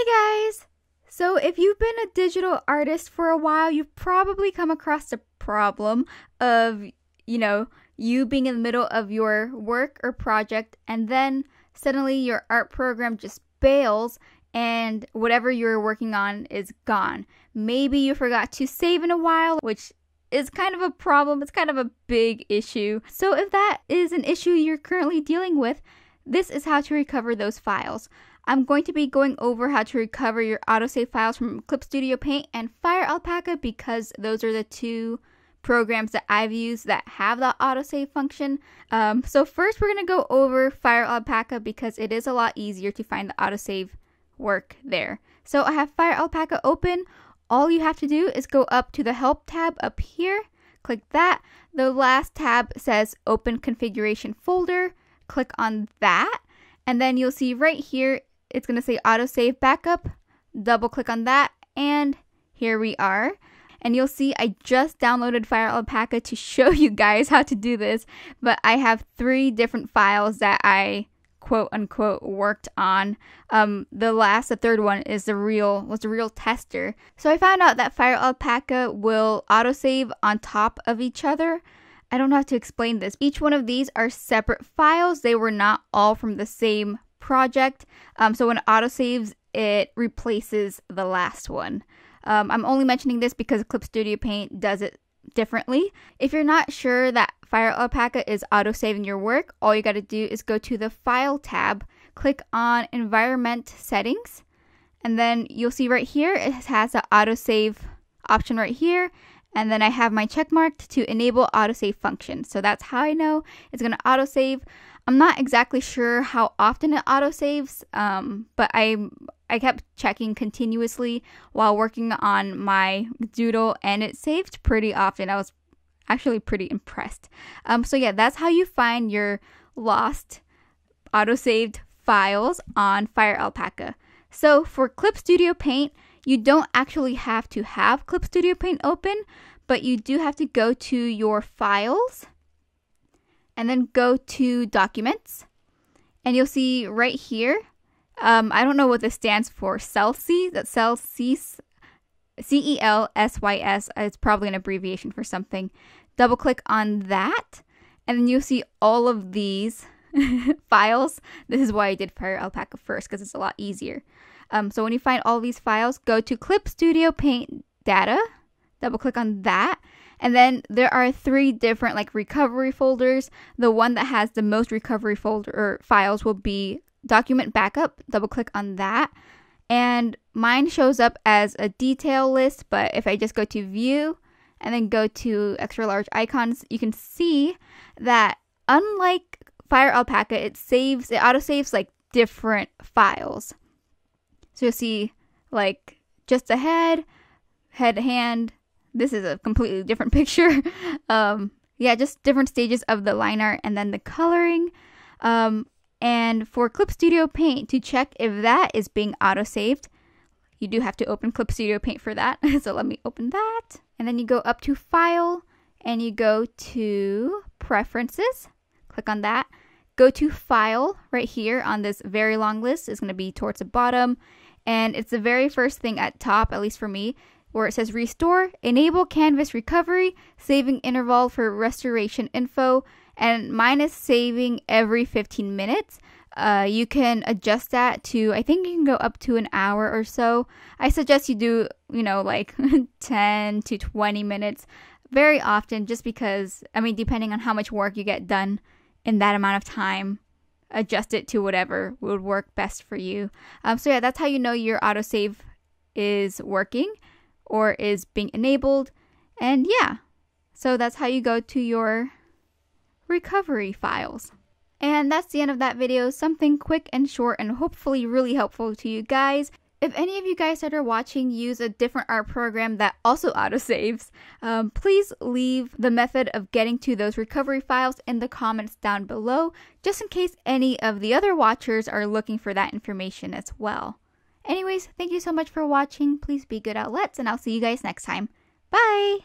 Hey guys! So, if you've been a digital artist for a while, you've probably come across the problem of, you know, you being in the middle of your work or project and then suddenly your art program just bails and whatever you're working on is gone. Maybe you forgot to save in a while, which is kind of a problem. It's kind of a big issue. So, if that is an issue you're currently dealing with, this is how to recover those files. I'm going to be going over how to recover your autosave files from Clip Studio Paint and Fire Alpaca because those are the two programs that I've used that have the autosave function. Um, so first we're going to go over Fire Alpaca because it is a lot easier to find the autosave work there. So I have Fire Alpaca open. All you have to do is go up to the Help tab up here. Click that. The last tab says Open Configuration Folder. Click on that. And then you'll see right here it's going to say autosave backup. Double click on that and here we are. And you'll see I just downloaded Fire Alpaca to show you guys how to do this, but I have three different files that I quote unquote worked on. Um, the last, the third one is the real was the real tester. So I found out that Fire Alpaca will autosave on top of each other. I don't how to explain this. Each one of these are separate files. They were not all from the same project. Um, so when it autosaves, it replaces the last one. Um, I'm only mentioning this because Clip Studio Paint does it differently. If you're not sure that Fire Alpaca is autosaving your work, all you got to do is go to the File tab, click on Environment Settings, and then you'll see right here it has the autosave option right here. And then I have my check marked to enable autosave function. So that's how I know it's going to autosave. I'm not exactly sure how often it autosaves, um, but I I kept checking continuously while working on my doodle, and it saved pretty often. I was actually pretty impressed. Um, so yeah, that's how you find your lost autosaved files on Fire Alpaca. So for Clip Studio Paint, you don't actually have to have Clip Studio Paint open, but you do have to go to your files and then go to documents. And you'll see right here um, i don't know what this stands for celsys that celsius c-e-l-s-y-s it's probably an abbreviation for something. Double click on that and then you'll see all of these files. This is why i did fire alpaca first because it's a lot easier. Um, so when you find all these files go to clip studio paint data double click on that and then there are three different like recovery folders. The one that has the most recovery folder files will be document backup. Double click on that. And mine shows up as a detail list, but if I just go to view and then go to extra large icons, you can see that unlike Fire Alpaca, it saves, it auto saves like different files. So you'll see like just a head, head, hand, this is a completely different picture. um, yeah, just different stages of the line art and then the coloring. Um, and for Clip Studio Paint, to check if that is being auto-saved, you do have to open Clip Studio Paint for that. so let me open that. And then you go up to File and you go to Preferences. Click on that. Go to File right here on this very long list. It's going to be towards the bottom. And it's the very first thing at top, at least for me where it says restore, enable canvas recovery, saving interval for restoration info, and mine is saving every 15 minutes. Uh, you can adjust that to, I think you can go up to an hour or so. I suggest you do, you know, like 10 to 20 minutes very often, just because, I mean, depending on how much work you get done in that amount of time, adjust it to whatever would work best for you. Um, so, yeah, that's how you know your autosave is working or is being enabled. And yeah, so that's how you go to your recovery files. And that's the end of that video. Something quick and short and hopefully really helpful to you guys. If any of you guys that are watching use a different art program that also autosaves, um, please leave the method of getting to those recovery files in the comments down below, just in case any of the other watchers are looking for that information as well. Anyways, thank you so much for watching. Please be good outlets, and I'll see you guys next time. Bye!